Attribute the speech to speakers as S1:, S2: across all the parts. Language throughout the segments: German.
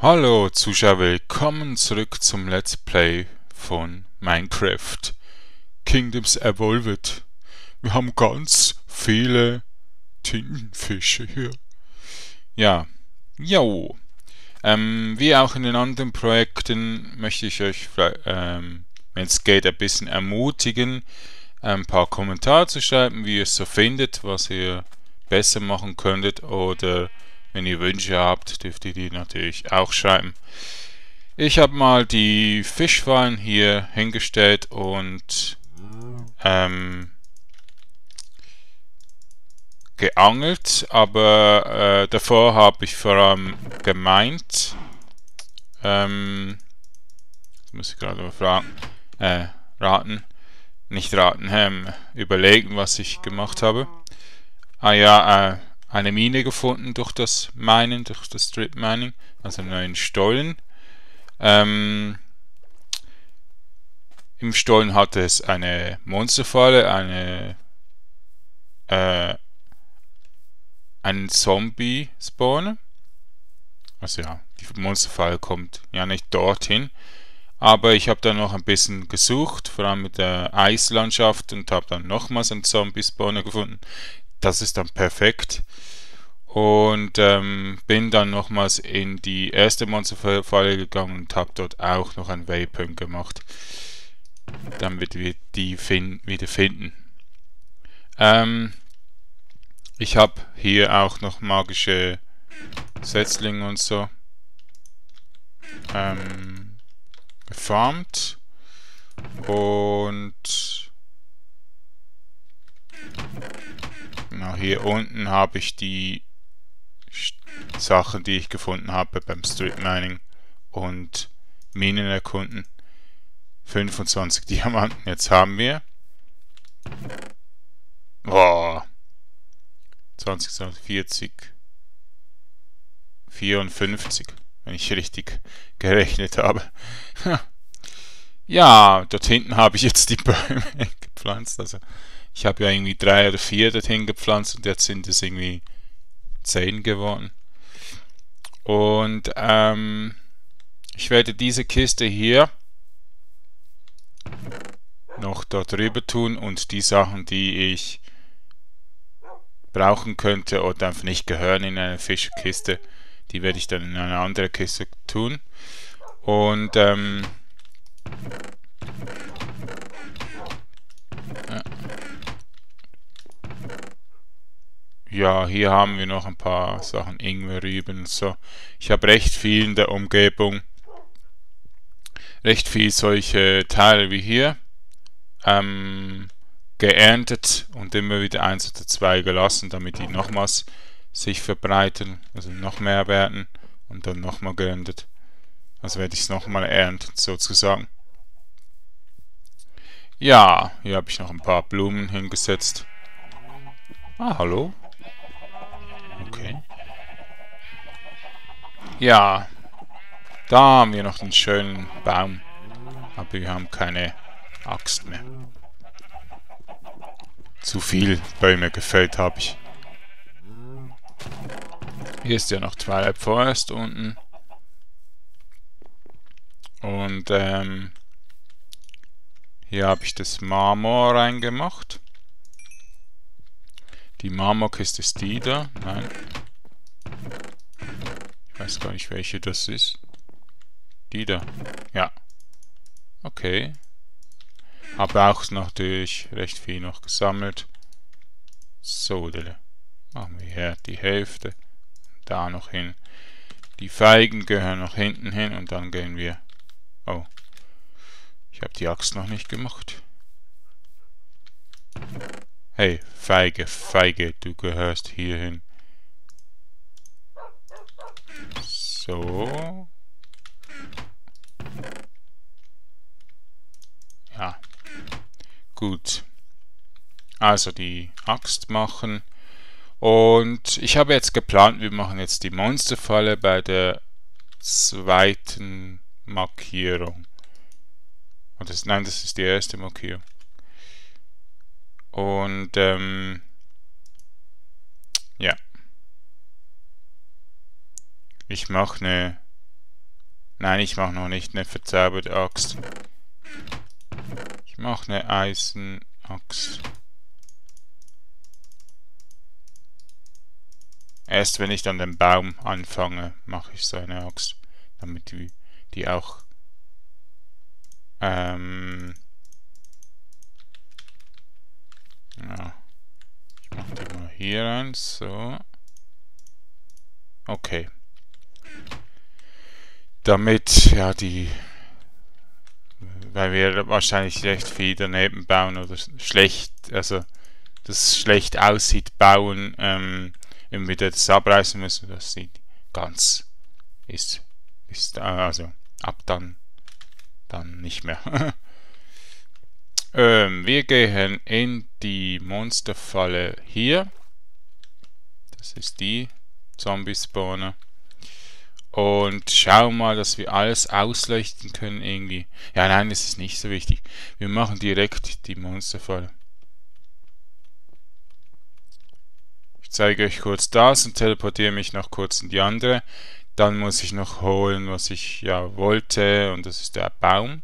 S1: Hallo Zuschauer, willkommen zurück zum Let's Play von Minecraft Kingdoms Evolved. Wir haben ganz viele Tintenfische hier. Ja, jo. Ähm, wie auch in den anderen Projekten möchte ich euch, ähm, wenn es geht, ein bisschen ermutigen, ein paar Kommentare zu schreiben, wie ihr es so findet, was ihr besser machen könntet oder wenn ihr Wünsche habt, dürft ihr die natürlich auch schreiben. Ich habe mal die Fischfallen hier hingestellt und ähm, geangelt, aber äh, davor habe ich vor allem gemeint, ähm, muss ich gerade mal fragen, äh, raten, nicht raten, ähm, überlegen, was ich gemacht habe. Ah ja, äh, eine Mine gefunden durch das Minen, durch das Strip Mining, also einen neuen Stollen. Ähm, Im Stollen hatte es eine Monsterfalle, eine äh, einen Zombie-Spawner. Also ja, die Monsterfalle kommt ja nicht dorthin. Aber ich habe dann noch ein bisschen gesucht, vor allem mit der Eislandschaft und habe dann nochmals einen Zombie-Spawner gefunden das ist dann perfekt. Und ähm, bin dann nochmals in die erste Monsterfalle gegangen und habe dort auch noch ein Waypoint gemacht. Damit wir die fin wieder finden. Ähm, ich habe hier auch noch magische Setzlinge und so ähm, gefarmt. Und Genau, hier unten habe ich die Sachen, die ich gefunden habe beim Street Mining und Minen erkunden. 25 Diamanten, jetzt haben wir. Boah. 20, 20, 40, 54, wenn ich richtig gerechnet habe. ja, dort hinten habe ich jetzt die Bäume gepflanzt, also ich habe ja irgendwie drei oder vier dorthin gepflanzt und jetzt sind es irgendwie zehn geworden. Und ähm, ich werde diese Kiste hier noch dort drüber tun und die Sachen, die ich brauchen könnte oder einfach nicht gehören in eine Fischkiste, die werde ich dann in eine andere Kiste tun. Und ähm, ja, hier haben wir noch ein paar Sachen, Ingwerrüben und so. Ich habe recht viel in der Umgebung, recht viel solche Teile wie hier, ähm, geerntet und immer wieder eins oder zwei gelassen, damit die nochmals sich verbreiten, also noch mehr werden und dann nochmal geerntet. Also werde ich es nochmal ernten, sozusagen. Ja, hier habe ich noch ein paar Blumen hingesetzt. Ah, hallo. Okay. Ja. Da haben wir noch einen schönen Baum. Aber wir haben keine Axt mehr. Zu viel Bäume gefällt habe ich. Hier ist ja noch Twilight Forest unten. Und ähm, hier habe ich das Marmor reingemacht. Die Marmorkiste ist die da. Nein. Ich weiß gar nicht, welche das ist. Die da. Ja. Okay. Habe auch natürlich recht viel noch gesammelt. So, machen wir hier die Hälfte. Da noch hin. Die Feigen gehören noch hinten hin und dann gehen wir... Oh. Ich habe die Axt noch nicht gemacht. Hey, Feige, Feige, du gehörst hierhin. So. Ja. Gut. Also die Axt machen. Und ich habe jetzt geplant, wir machen jetzt die Monsterfalle bei der zweiten Markierung. Und das, nein, das ist die erste Markierung. Und ähm, ja. Ich mache eine Nein, ich mache noch nicht eine verzauberte Axt. Ich mache eine Eisenaxt. Erst wenn ich dann den Baum anfange, mache ich so eine Axt, damit die, die auch ähm, ja, ich mache die mal hier rein, so. Okay. Damit, ja, die, weil wir wahrscheinlich recht viel daneben bauen oder schlecht, also das schlecht aussieht, bauen, ähm, immer wieder das abreißen müssen, dass sie ganz ist, ist also ab dann, dann nicht mehr. ähm, wir gehen in die Monsterfalle hier. Das ist die Zombie-Spawner. Und schauen mal, dass wir alles ausleuchten können irgendwie. Ja, nein, das ist nicht so wichtig. Wir machen direkt die Monsterfalle. Ich zeige euch kurz das und teleportiere mich noch kurz in die andere. Dann muss ich noch holen, was ich ja wollte, und das ist der Baum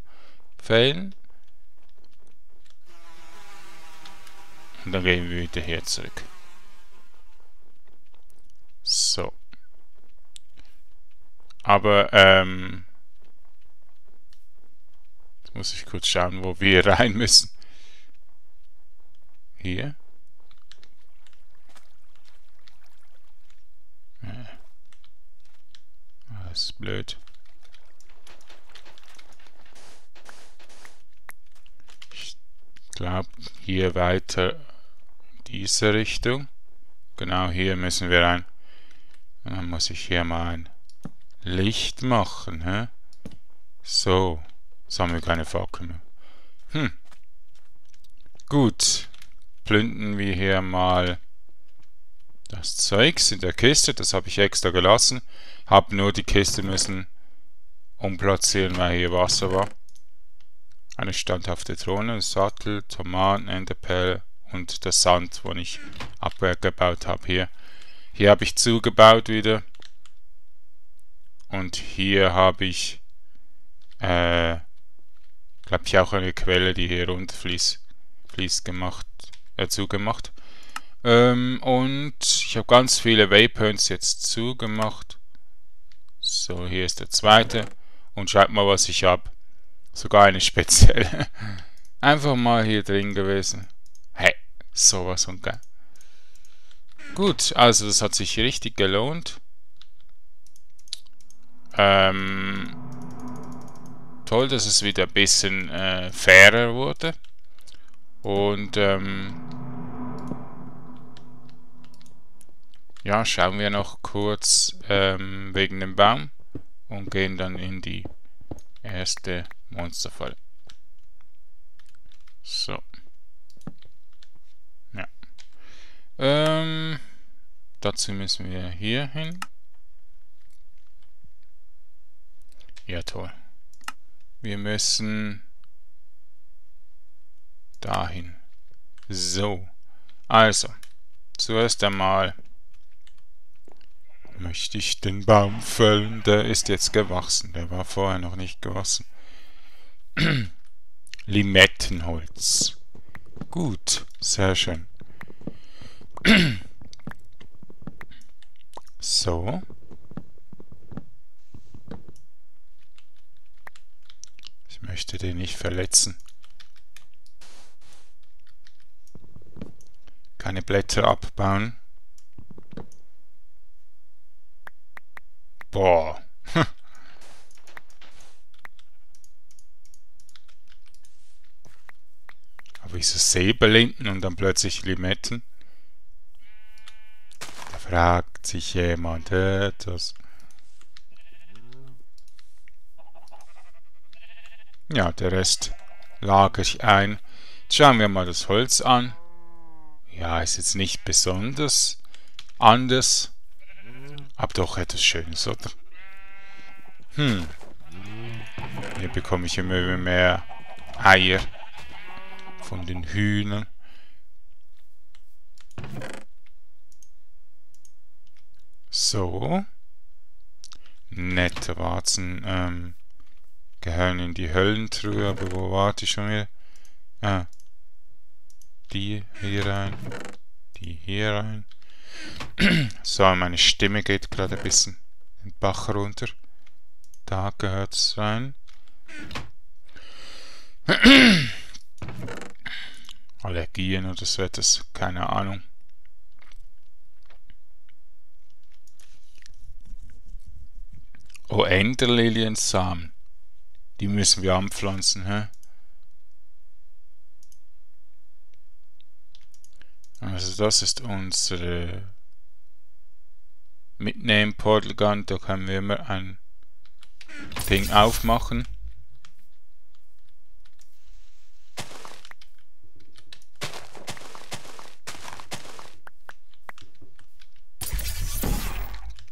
S1: fällen. Und dann gehen wir wieder hier zurück. So. Aber, ähm, jetzt muss ich kurz schauen, wo wir rein müssen. Hier. Das ist blöd. Ich glaube, hier weiter diese Richtung. Genau hier müssen wir ein. Dann muss ich hier mal ein Licht machen. Hä? So. Jetzt haben wir keine Fackel mehr. Hm. Gut. Plünden wir hier mal das Zeugs in der Kiste. Das habe ich extra gelassen. Habe nur die Kiste müssen umplatzieren, weil hier Wasser war. Eine standhafte Drohne, Sattel, Tomaten, Enderpell und der Sand, wo ich abgebaut habe hier. Hier habe ich zugebaut wieder. Und hier habe ich, äh, glaube ich auch eine Quelle, die hier runterfließt, fließt gemacht, äh, zugemacht. Ähm, und ich habe ganz viele Waypoints jetzt zugemacht. So, hier ist der zweite. Und schaut mal, was ich habe. Sogar eine spezielle. Einfach mal hier drin gewesen. Hey, sowas und geil. Gut, also das hat sich richtig gelohnt. Ähm, toll, dass es wieder ein bisschen äh, fairer wurde. Und ähm, Ja, schauen wir noch kurz ähm, wegen dem Baum und gehen dann in die erste Monsterfalle. So. Ja. Ähm, dazu müssen wir hier hin. Ja, toll. Wir müssen dahin. So. Also, zuerst einmal möchte ich den Baum fällen. Der ist jetzt gewachsen. Der war vorher noch nicht gewachsen. Limettenholz. Gut, sehr schön. So. Ich möchte den nicht verletzen. Keine Blätter abbauen. Boah. Aber wieso Säbellinden und dann plötzlich Limetten? Fragt sich jemand etwas. Ja, der Rest lagere ich ein. Jetzt schauen wir mal das Holz an. Ja, ist jetzt nicht besonders anders. Aber doch etwas Schönes, oder? Hm. Hier bekomme ich immer mehr Eier von den Hühnern. So. nette Warzen ähm, gehören in die Höllentruhe, aber wo warte ich schon wieder? Ah, die hier rein, die hier rein. so, meine Stimme geht gerade ein bisschen den Bach runter. Da gehört es rein. Allergien oder so etwas, keine Ahnung. Oh, Enderliliensamen. Die müssen wir anpflanzen, hä? Also das ist unsere Mitname Portal Gun. Da können wir immer ein Ding aufmachen.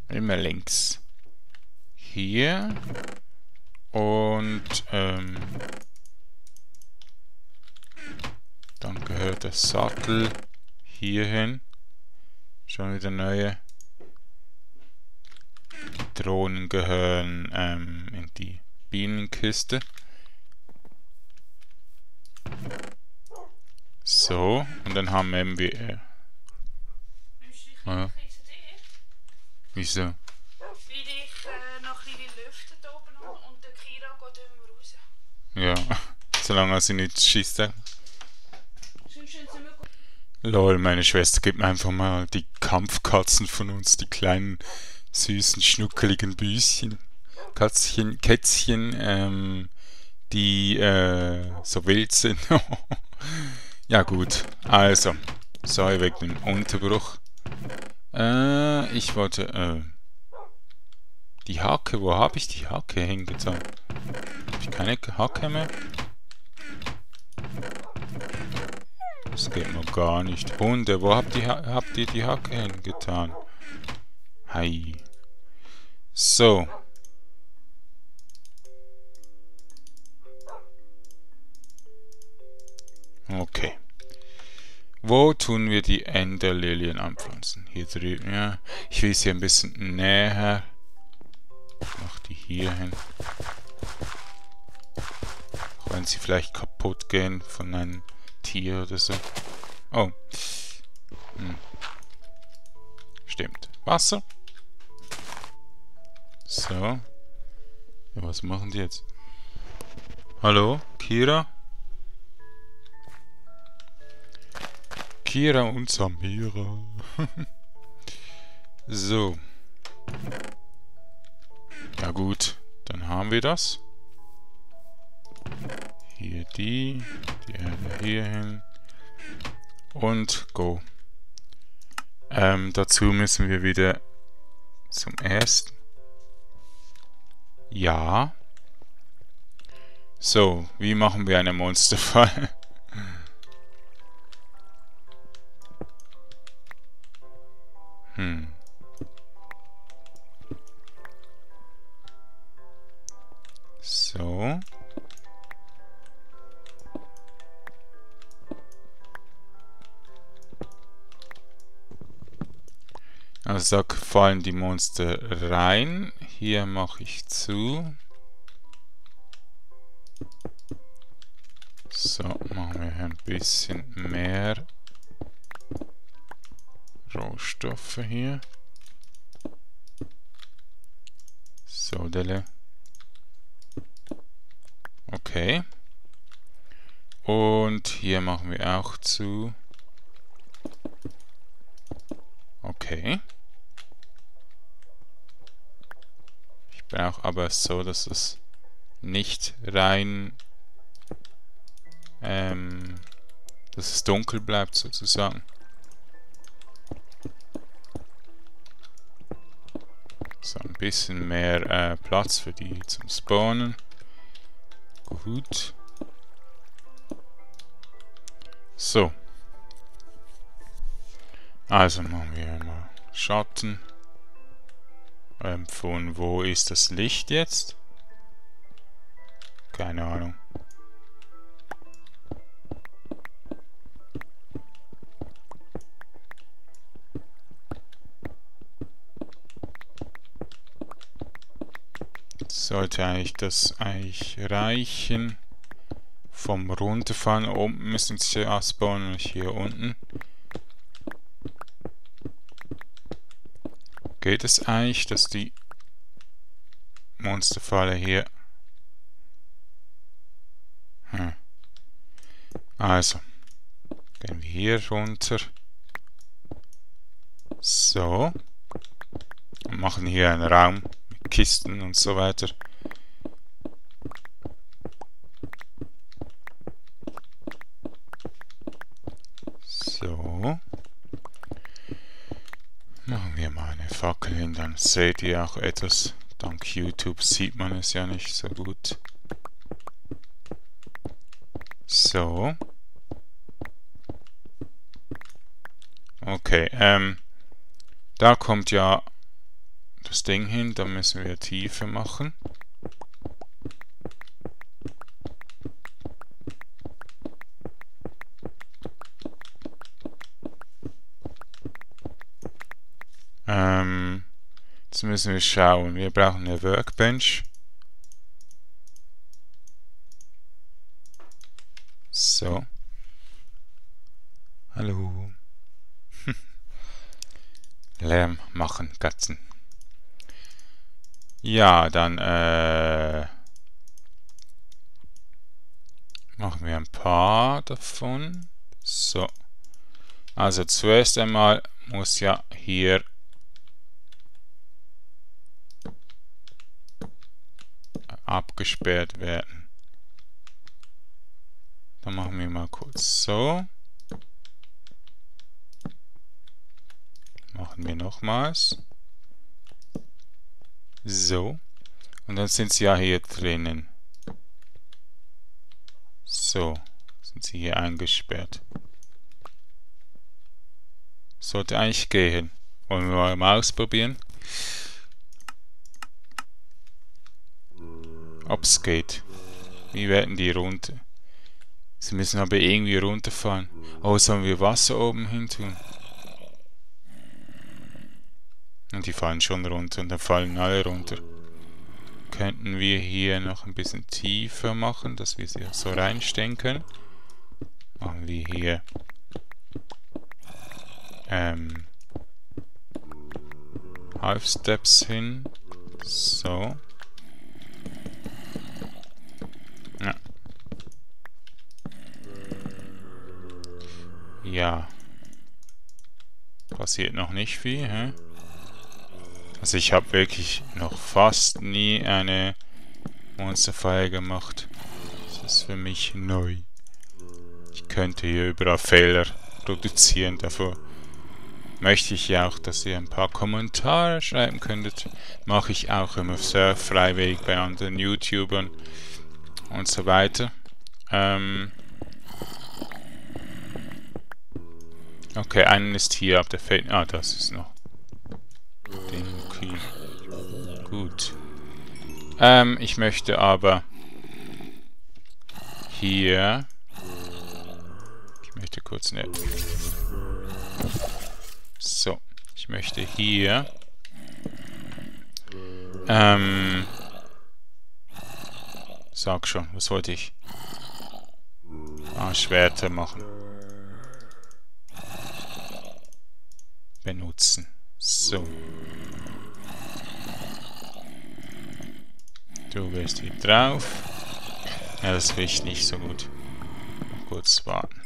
S1: Immer links. Hier. Und ähm, dann gehört der Sattel hierhin. Schon wieder neue Drohnen gehören ähm, in die Bienenkiste. So, und dann haben wir... Äh, ja. Wieso?
S2: Weil ich äh, noch ein bisschen lüftet oben und der Kira geht immer raus.
S1: Ja, solange sie nicht schießt. Lol, meine Schwester gibt mir einfach mal die Kampfkatzen von uns, die kleinen, süßen, schnuckeligen Büschen. Katzchen, Kätzchen, ähm, die äh, so wild sind. ja gut, also, sorry wegen dem Unterbruch. Äh, ich wollte, äh, die Hacke, wo habe ich die Hacke hingetan? Habe ich keine Hacke mehr? Das geht noch gar nicht. Hunde, wo habt ihr, habt ihr die Hacke hingetan? Hi. So. Okay. Wo tun wir die Enderlilien anpflanzen? Hier drüben, ja. Ich will sie ein bisschen näher. Mach die hier hin. Auch wenn sie vielleicht kaputt gehen von einem Tier oder so. Oh. Hm. Stimmt. Wasser. So. Ja, was machen die jetzt? Hallo, Kira? Kira und Samira. so. Ja gut, dann haben wir das. Hier die, die Erde hier hin. Und go. Ähm, dazu müssen wir wieder zum ersten. Ja. So, wie machen wir eine Monsterfall? hm. So. Also da fallen die Monster rein. Hier mache ich zu. So, machen wir ein bisschen mehr Rohstoffe hier. So, Delle. Okay. Und hier machen wir auch zu. Okay. Ich brauche aber so, dass es nicht rein, ähm, dass es dunkel bleibt sozusagen. So, ein bisschen mehr äh, Platz für die zum Spawnen. Gut. So. Also machen wir mal Schatten. Ähm, von wo ist das Licht jetzt? Keine Ahnung. Sollte eigentlich das eigentlich reichen. Vom runterfahren. Oben müssen sie ausbauen und hier unten. Geht es eigentlich, dass die Monsterfalle hier... Hm. Also, gehen wir hier runter. So. Und machen hier einen Raum mit Kisten und so weiter. So. Machen wir mal eine Fackel hin, dann seht ihr auch etwas. Dank YouTube sieht man es ja nicht so gut. So. Okay, ähm, da kommt ja das Ding hin, da müssen wir Tiefe machen. Ähm, jetzt müssen wir schauen, wir brauchen eine Workbench. So. Hallo. Lärm machen, Katzen. Ja, dann äh, machen wir ein paar davon. So. Also zuerst einmal muss ja hier abgesperrt werden. Dann machen wir mal kurz so. Machen wir nochmals. So. Und dann sind sie ja hier drinnen. So. Sind sie hier eingesperrt. Sollte eigentlich gehen. Wollen wir mal ausprobieren? Geht. Wie werden die runter? Sie müssen aber irgendwie runterfahren. Oh, sollen wir Wasser oben hin tun? Und die fallen schon runter und dann fallen alle runter. Könnten wir hier noch ein bisschen tiefer machen, dass wir sie so reinstellen können. Machen wir hier ähm, Half Steps hin. So. Ja. Ja. Passiert noch nicht viel, hä? Also ich habe wirklich noch fast nie eine Monsterfeier gemacht. Das ist für mich neu. Ich könnte hier überall Fehler produzieren, davor möchte ich ja auch, dass ihr ein paar Kommentare schreiben könntet. Mache ich auch immer sehr freiwillig bei anderen YouTubern und so weiter. Ähm okay, einen ist hier, ab der fehlt... Ah, das ist noch. Den okay. Gut. Ähm, ich möchte aber hier... Ich möchte kurz eine... So. Ich möchte hier... Ähm... Sag schon, was wollte ich? Ah, Schwerter machen. Benutzen. So. Du gehst hier drauf. Ja, das will ich nicht so gut. Mal kurz warten.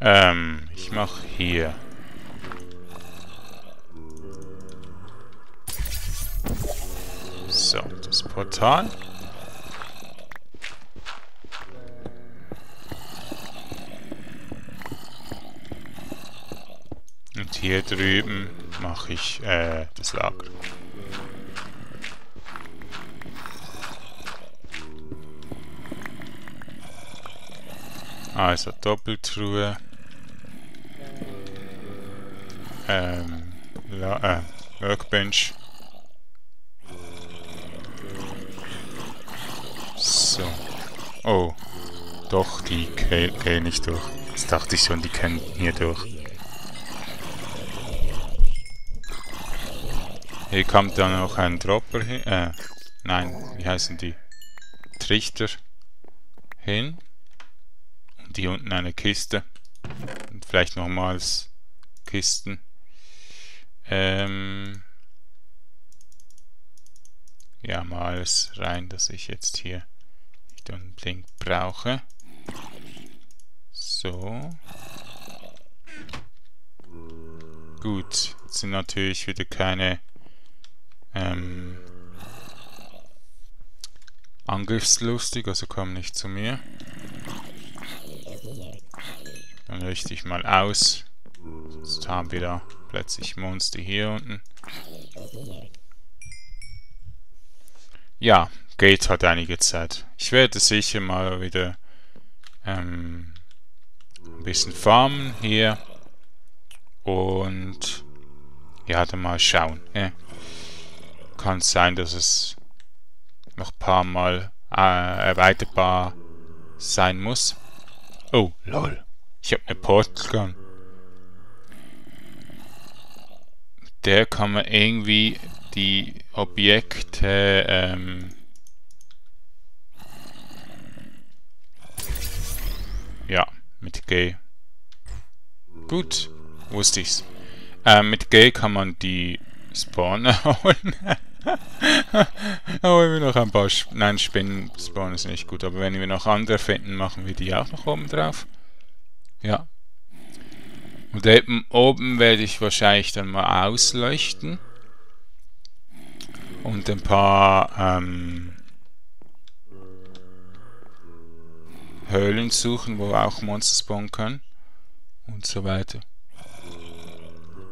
S1: Ähm, ich mache hier. So, das Portal. Hier drüben mache ich äh, das Lager. Also Doppeltruhe. Ähm, La äh, Workbench. So. Oh. Doch, die gehen nicht durch. Jetzt dachte ich schon, die können hier durch. Hier kommt dann noch ein Dropper hin. Äh, nein, wie heißen die? Trichter hin. Und hier unten eine Kiste. Und vielleicht nochmals Kisten. Ähm, ja, mal alles rein, dass ich jetzt hier nicht unbedingt brauche. So. Gut, jetzt sind natürlich wieder keine ähm, angriffslustig, also kommen nicht zu mir. Dann richte ich mal aus. Jetzt haben wir da plötzlich Monster hier unten. Ja, geht hat einige Zeit. Ich werde sicher mal wieder ähm, ein bisschen farmen hier. Und ja, dann mal schauen. Ja. Kann sein, dass es noch ein paar Mal äh, erweiterbar sein muss. Oh, lol. Ich habe eine Portal Gun. Der kann man irgendwie die Objekte ähm, ja, mit G. Gut, wusste ich's. Ähm, mit G kann man die Spawner holen. aber wir noch ein paar... Sp Nein, Spinnen spawnen ist nicht gut. Aber wenn wir noch andere finden, machen wir die auch noch oben drauf. Ja. Und eben oben werde ich wahrscheinlich dann mal ausleuchten. Und ein paar ähm, Höhlen suchen, wo auch Monster spawnen können. Und so weiter.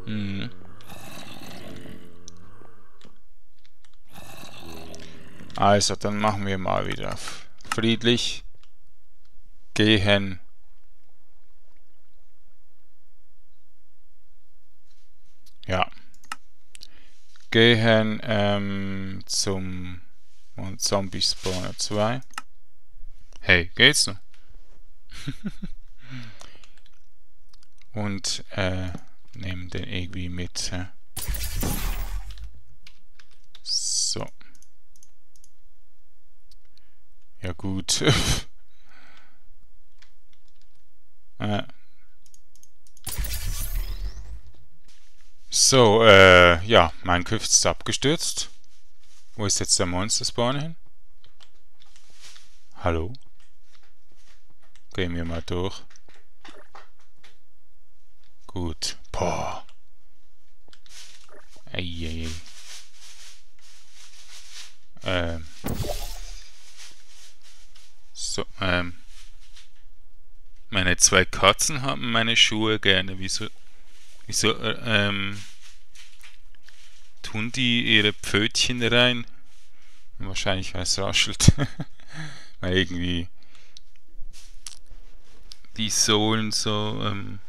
S1: Mhm. Also, dann machen wir mal wieder friedlich gehen. Ja. Gehen ähm, zum Zombie Spawner 2. Hey, geht's noch? Und äh, nehmen den irgendwie mit. Äh. So. Ja gut. äh. So, äh, ja, mein Griff ist abgestürzt. Wo ist jetzt der Monster Spawn hin? Hallo? Gehen wir mal durch. Gut. Boah. Eieiei. Ähm. So, ähm. Meine zwei Katzen haben meine Schuhe gerne. Wieso, wieso, äh, ähm, tun die ihre Pfötchen rein? Wahrscheinlich, weil es raschelt. weil irgendwie die Sohlen so, ähm,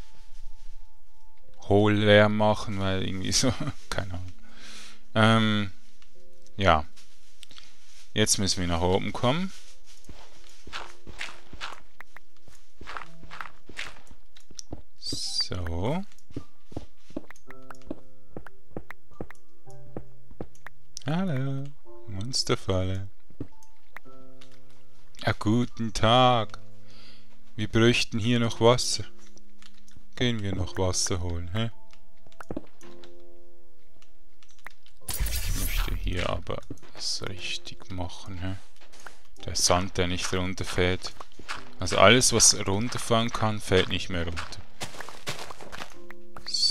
S1: hohl leer machen, weil irgendwie so, keine Ahnung. Ähm, ja. Jetzt müssen wir nach oben kommen. So. Hallo, Monsterfalle. Ja, guten Tag. Wir bräuchten hier noch Wasser. Gehen wir noch Wasser holen, hä? Ich möchte hier aber es richtig machen, hä? Der Sand, der nicht runterfällt. Also alles, was runterfahren kann, fällt nicht mehr runter.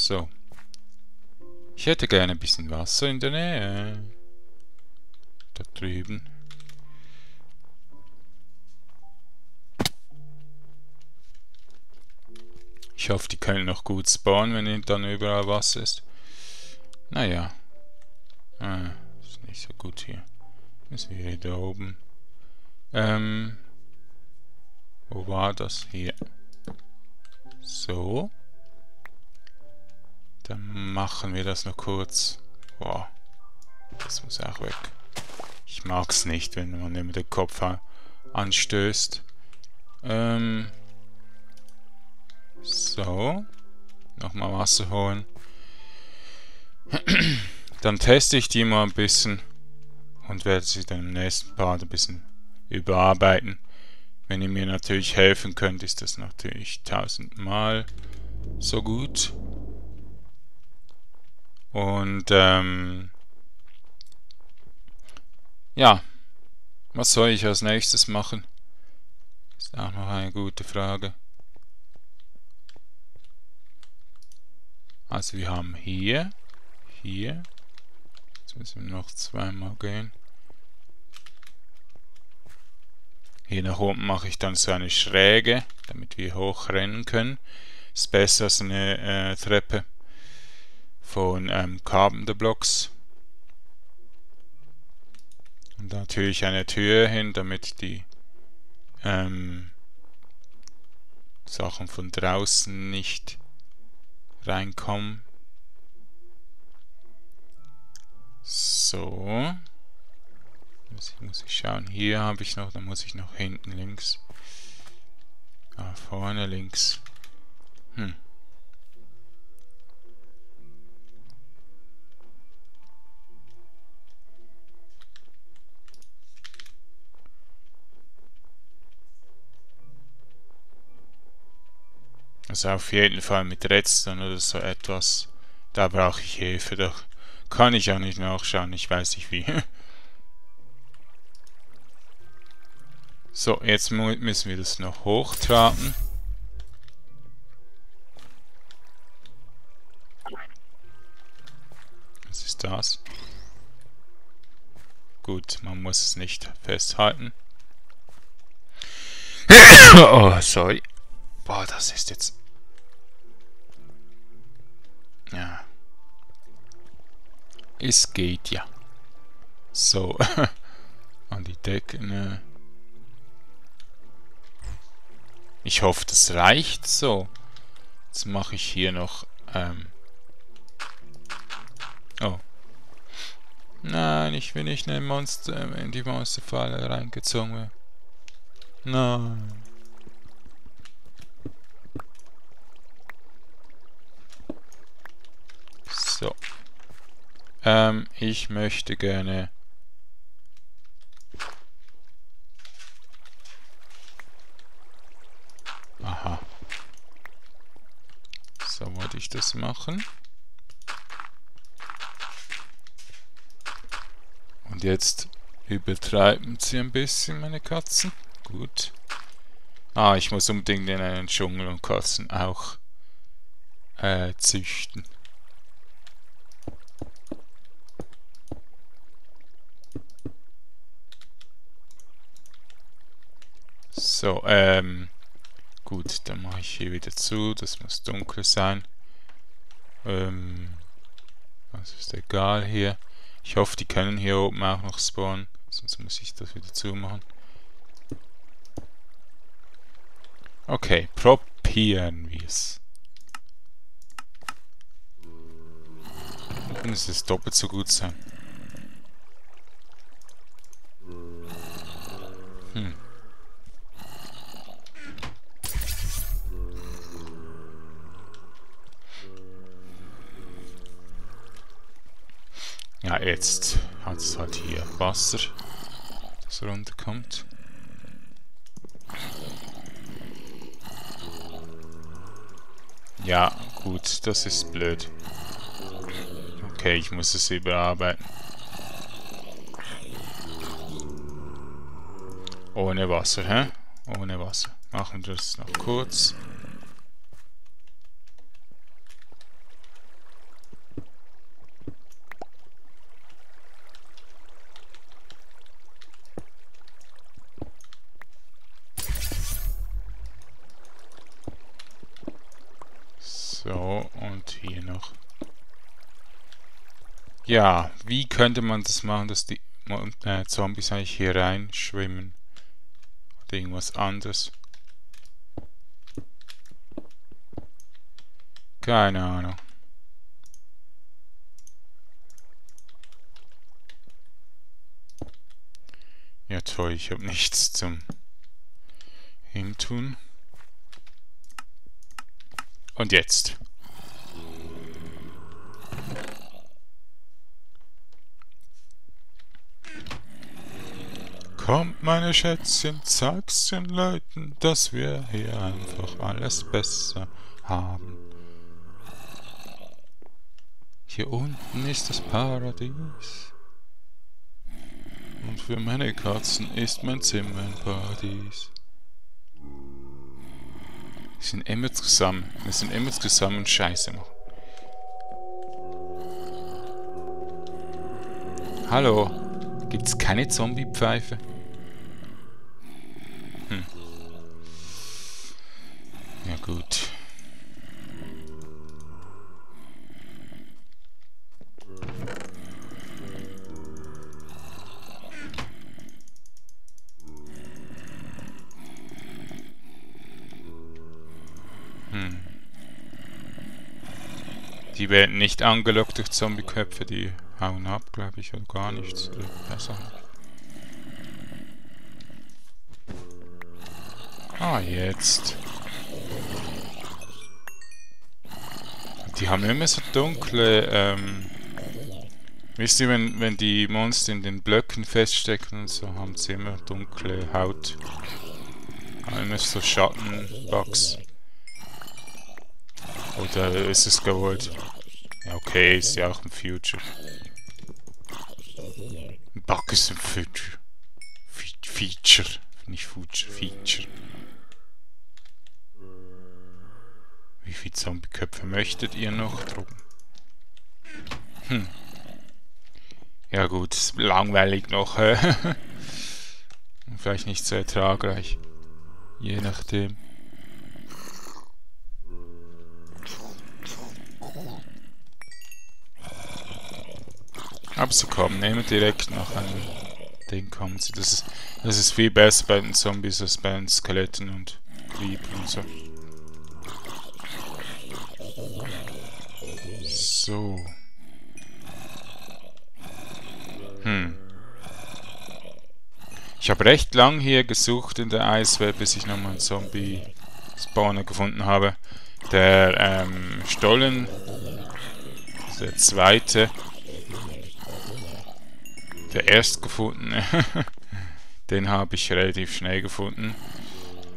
S1: So. Ich hätte gerne ein bisschen Wasser in der Nähe. Da drüben. Ich hoffe, die können noch gut spawnen, wenn dann überall Wasser ist. Naja. Ah, ist nicht so gut hier. Müssen wir hier da oben. Ähm. Wo war das? Hier. So. Dann machen wir das noch kurz. Boah. Das muss auch weg. Ich mag's nicht, wenn man immer den Kopf anstößt. Ähm. So. Nochmal Wasser holen. Dann teste ich die mal ein bisschen und werde sie dann im nächsten Part ein bisschen überarbeiten. Wenn ihr mir natürlich helfen könnt, ist das natürlich tausendmal so gut. Und ähm, ja, was soll ich als nächstes machen? Ist auch noch eine gute Frage. Also wir haben hier, hier, jetzt müssen wir noch zweimal gehen. Hier nach oben mache ich dann so eine Schräge, damit wir hochrennen können. Ist besser als eine äh, Treppe von ähm, Carpenter Blocks. Und natürlich eine Tür hin, damit die ähm, Sachen von draußen nicht reinkommen. So. Jetzt muss ich schauen. Hier habe ich noch, dann muss ich noch hinten links. Ah, vorne links. Hm. Also auf jeden Fall mit Redstone oder so etwas. Da brauche ich Hilfe. Da kann ich auch nicht nachschauen. Ich weiß nicht wie. so, jetzt müssen wir das noch hochtragen. Was ist das? Gut, man muss es nicht festhalten. oh, sorry. Boah, das ist jetzt ja. Es geht ja. So. An die Decken. Äh. Ich hoffe, das reicht so. Jetzt mache ich hier noch... Ähm oh. Nein, ich will nicht in, Monster, in die Monsterfalle reingezogen werden. Nein. So. Ähm, ich möchte gerne... Aha. So wollte ich das machen. Und jetzt übertreiben sie ein bisschen, meine Katzen. Gut. Ah, ich muss unbedingt in einen Dschungel und Katzen auch äh, züchten. So, ähm, gut, dann mache ich hier wieder zu, das muss dunkel sein. Ähm, das ist egal hier. Ich hoffe, die können hier oben auch noch spawnen, sonst muss ich das wieder zumachen. Okay, probieren wir es. Muss es doppelt so gut sein. Ja, jetzt hat es halt hier Wasser, das runterkommt. Ja, gut, das ist blöd. Okay, ich muss es überarbeiten. Ohne Wasser, hä? Ohne Wasser. Machen wir das noch kurz. Ja, wie könnte man das machen, dass die äh, Zombies eigentlich hier reinschwimmen? Oder irgendwas anderes? Keine Ahnung. Ja toll, ich habe nichts zum Hintun. Und jetzt. Kommt, meine Schätzchen, zeig's den Leuten, dass wir hier einfach alles besser haben. Hier unten ist das Paradies. Und für meine Katzen ist mein Zimmer ein Paradies. Wir sind immer zusammen. Wir sind immer zusammen und Scheiße machen. Hallo. Gibt's keine Zombie-Pfeife? Gut. Hm. Die werden nicht angelockt durch Zombie-Köpfe, die hauen ab, glaube ich, oder gar nichts. Oder besser. Ah, jetzt. Die haben immer so dunkle, ähm... Wisst ihr, wenn, wenn die Monster in den Blöcken feststecken und so, haben sie immer dunkle Haut. Immer so Schattenbugs. Oder ist es Gold? Ja, okay, ist ja auch ein Future. Ein Bug ist ein Future. Fe Feature. Nicht Future, Feature. Wie viele Zombie-Köpfe möchtet ihr noch drum? Hm. Ja gut, langweilig noch. Vielleicht nicht so ertragreich. Je nachdem. Aber sie kommen, nehmen direkt nach einem Ding kommen sie. Das ist, das ist viel besser bei den Zombies als bei den Skeletten und Creeper und so. So. Hm. Ich habe recht lang hier gesucht in der Eiswelt, bis ich nochmal einen Zombie-Spawner gefunden habe. Der ähm, Stollen, der zweite, der erstgefundene, den habe ich relativ schnell gefunden.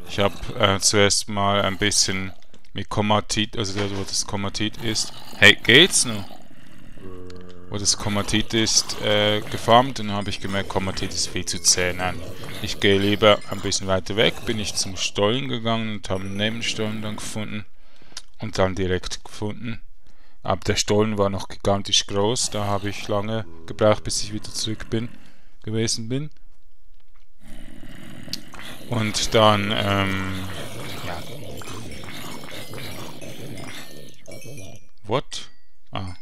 S1: Ich habe äh, zuerst mal ein bisschen mit Komatit, also dort wo das Komatit ist. Hey, geht's noch? Wo das Komatit ist, äh, gefarmt und dann habe ich gemerkt, Komatit ist viel zu zäh. Nein, ich gehe lieber ein bisschen weiter weg, bin ich zum Stollen gegangen und habe einen Nebenstollen dann gefunden und dann direkt gefunden. Aber der Stollen war noch gigantisch groß, da habe ich lange gebraucht, bis ich wieder zurück bin, gewesen bin. Und dann, ähm, ja. What? Ah,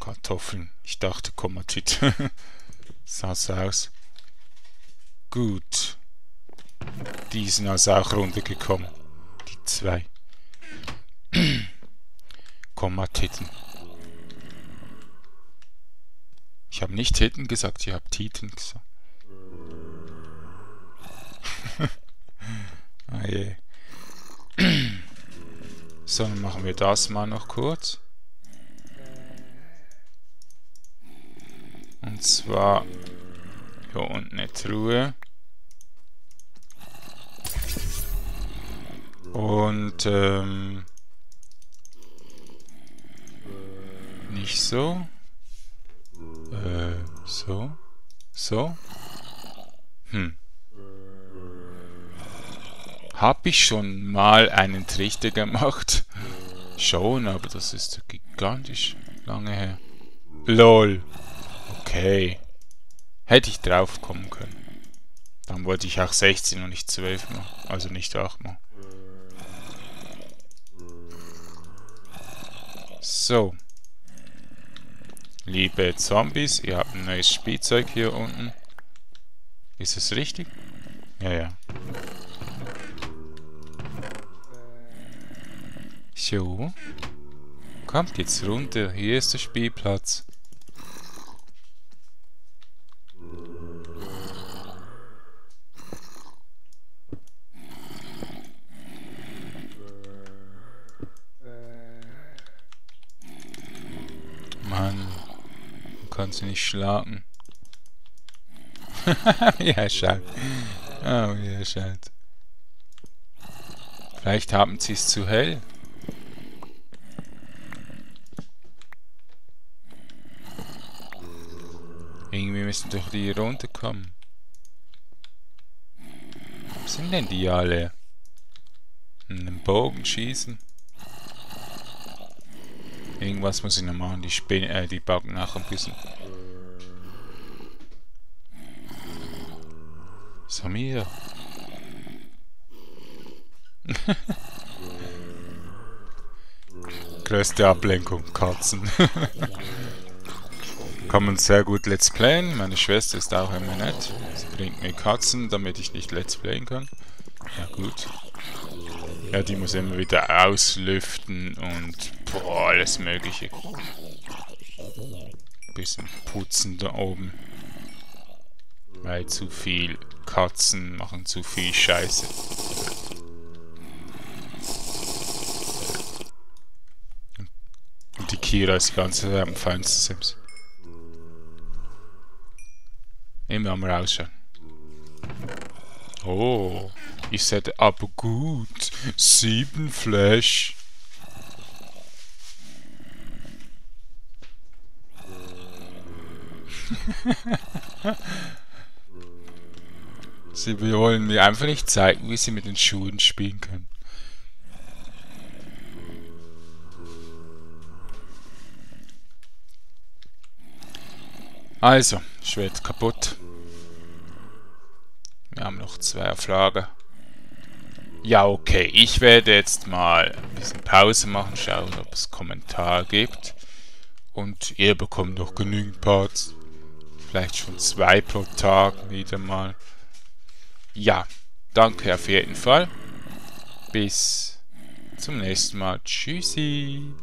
S1: Kartoffeln. Ich dachte Komatit. Sah so aus. Gut. Die sind also auch runtergekommen. Die zwei. Komatiten. Ich habe nicht Titten gesagt, ich habe Titen gesagt. ah je. So, dann machen wir das mal noch kurz. Und zwar hier unten eine Truhe. Und ähm, nicht so. Äh, so. So. Hm. Hab ich schon mal einen Trichter gemacht? Schon, aber das ist gigantisch lange her. LOL. Okay. Hätte ich drauf kommen können. Dann wollte ich auch 16 und nicht 12 mal. Also nicht 8 mal. So. Liebe Zombies, ihr habt ein neues Spielzeug hier unten. Ist es richtig? Ja, ja. So. Kommt jetzt runter, hier ist der Spielplatz. Du kannst sie nicht schlagen. ja, schade. Oh, ja, schade. Vielleicht haben sie es zu hell. Irgendwie müssen doch die runterkommen. Wo sind denn die alle? Einen Bogen schießen. Irgendwas muss ich noch machen. Die Spinne, äh, die backen nachher ein bisschen. Samir. Größte Ablenkung, Katzen. Kann man sehr gut Let's Playen. Meine Schwester ist auch immer nett. Sie bringt mir Katzen, damit ich nicht Let's Playen kann. Ja gut. Ja, die muss immer wieder auslüften und boah, alles mögliche. Bisschen putzen da oben. Weil zu viel Katzen machen zu viel Scheiße. Und die Kira ist die ganze Zeit am feinsten Sims. Immer am Rausschauen. Oh, ich sagte aber gut. Sieben Flash. sie wollen mir einfach nicht zeigen, wie sie mit den Schuhen spielen können. Also, Schwert kaputt. Wir haben noch zwei auf Lager. Ja, okay. Ich werde jetzt mal ein bisschen Pause machen, schauen, ob es Kommentar gibt. Und ihr bekommt noch genügend Parts. Vielleicht schon zwei pro Tag wieder mal. Ja, danke auf jeden Fall. Bis zum nächsten Mal. Tschüssi.